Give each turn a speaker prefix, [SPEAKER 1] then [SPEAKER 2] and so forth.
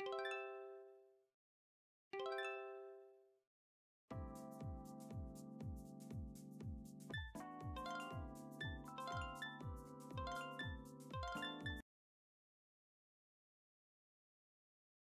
[SPEAKER 1] you